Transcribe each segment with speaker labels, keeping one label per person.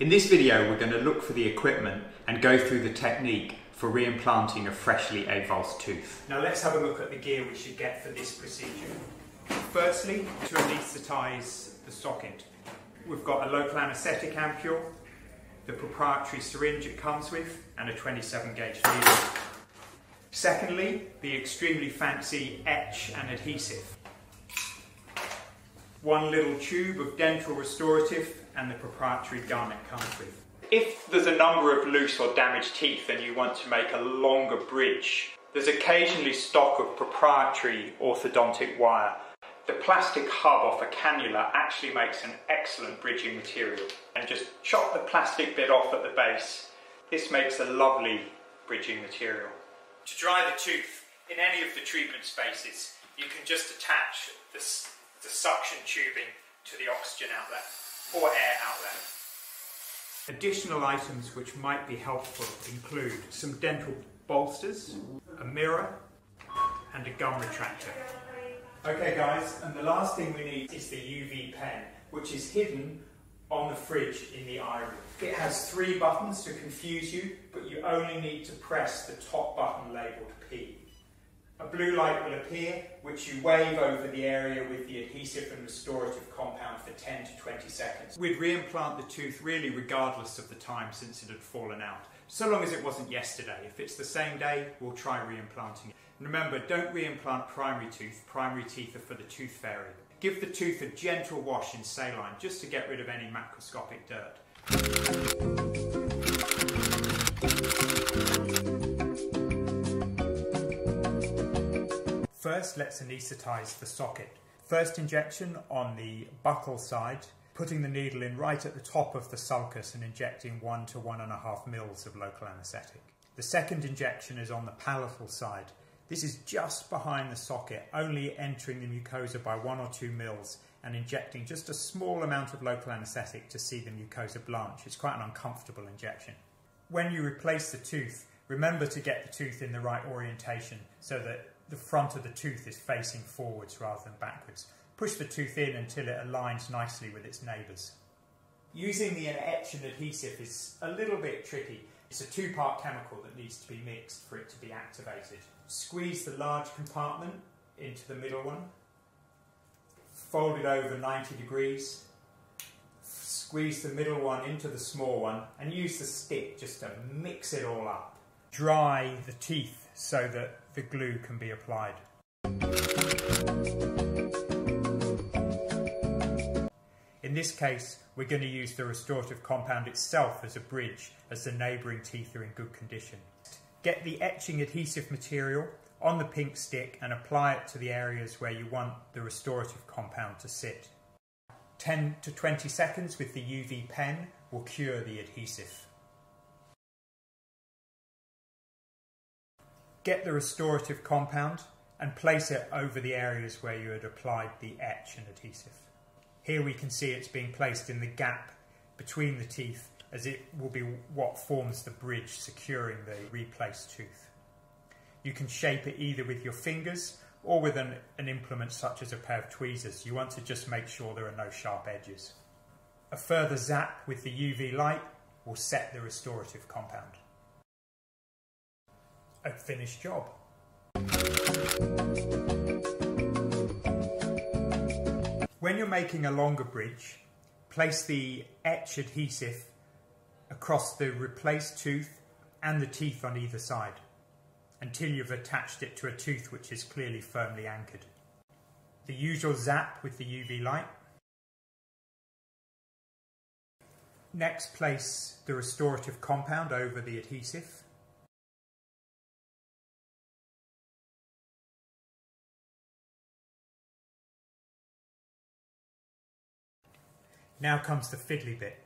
Speaker 1: In this video we're going to look for the equipment and go through the technique for reimplanting a freshly avulsed tooth.
Speaker 2: Now let's have a look at the gear we should get for this procedure. Firstly, to anaesthetise the socket. We've got a local anaesthetic ampule, the proprietary syringe it comes with, and a 27 gauge needle. Secondly, the extremely fancy etch and adhesive. One little tube of dental restorative and the proprietary gun it comes with. If there's a number of loose or damaged teeth and you want to make a longer bridge, there's occasionally stock of proprietary orthodontic wire. The plastic hub off a cannula actually makes an excellent bridging material. And just chop the plastic bit off at the base. This makes a lovely bridging material. To dry the tooth in any of the treatment spaces, you can just attach this, the suction tubing to the oxygen outlet or air outlet. Additional items which might be helpful include some dental bolsters, a mirror, and a gum retractor. Okay guys, and the last thing we need is the UV pen, which is hidden on the fridge in the room. It has three buttons to confuse you, but you only need to press the top button labelled P. A blue light will appear, which you wave over the area with the adhesive and restorative compound for 10 to 20 seconds. We'd reimplant the tooth really regardless of the time since it had fallen out, so long as it wasn't yesterday. If it's the same day, we'll try reimplanting it. Remember, don't reimplant primary tooth. Primary teeth are for the tooth fairy. Give the tooth a gentle wash in saline just to get rid of any macroscopic dirt. First, let's anaesthetise the socket. First injection on the buccal side, putting the needle in right at the top of the sulcus and injecting one to one and a half mils of local anaesthetic. The second injection is on the palatal side. This is just behind the socket, only entering the mucosa by one or two mils and injecting just a small amount of local anaesthetic to see the mucosa blanch. It's quite an uncomfortable injection. When you replace the tooth, remember to get the tooth in the right orientation so that the front of the tooth is facing forwards rather than backwards. Push the tooth in until it aligns nicely with its neighbours. Using the etch and adhesive is a little bit tricky. It's a two-part chemical that needs to be mixed for it to be activated. Squeeze the large compartment into the middle one. Fold it over 90 degrees. Squeeze the middle one into the small one and use the stick just to mix it all up. Dry the teeth so that the glue can be applied. In this case, we're going to use the restorative compound itself as a bridge as the neighbouring teeth are in good condition. Get the etching adhesive material on the pink stick and apply it to the areas where you want the restorative compound to sit. 10 to 20 seconds with the UV pen will cure the adhesive. Get the restorative compound and place it over the areas where you had applied the etch and adhesive. Here we can see it's being placed in the gap between the teeth as it will be what forms the bridge securing the replaced tooth. You can shape it either with your fingers or with an, an implement such as a pair of tweezers. You want to just make sure there are no sharp edges. A further zap with the UV light will set the restorative compound a finished job. When you're making a longer bridge, place the etch adhesive across the replaced tooth and the teeth on either side until you've attached it to a tooth which is clearly firmly anchored. The usual zap with the UV light. Next place the restorative compound over the adhesive. Now comes the fiddly bit,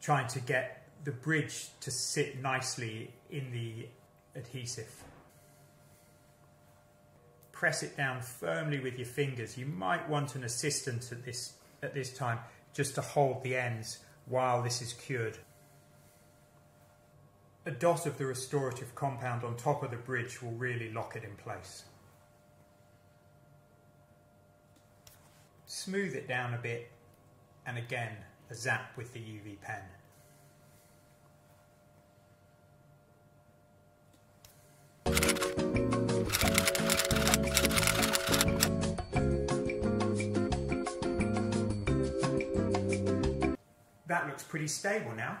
Speaker 2: trying to get the bridge to sit nicely in the adhesive. Press it down firmly with your fingers. You might want an assistant at this, at this time just to hold the ends while this is cured. A dot of the restorative compound on top of the bridge will really lock it in place. Smooth it down a bit and again a zap with the UV pen. That looks pretty stable now.